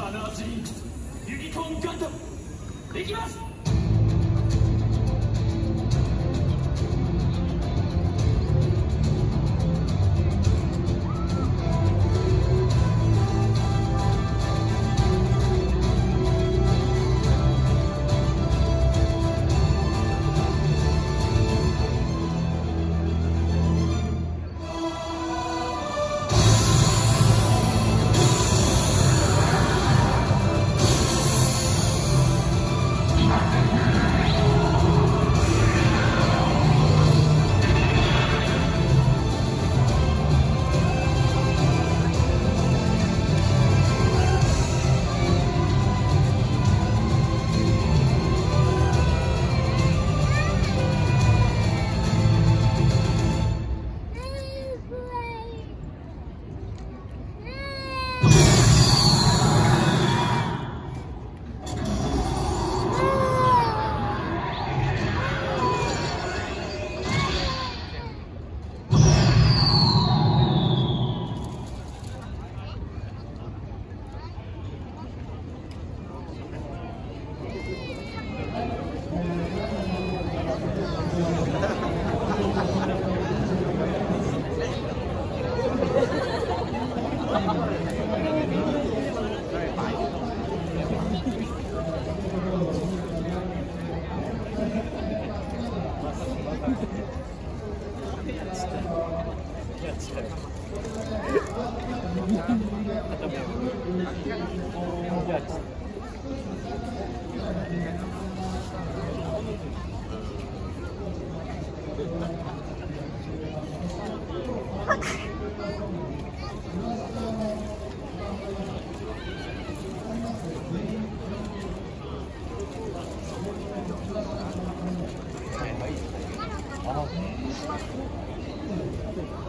パジンユニコーンガンダムいきますバカします。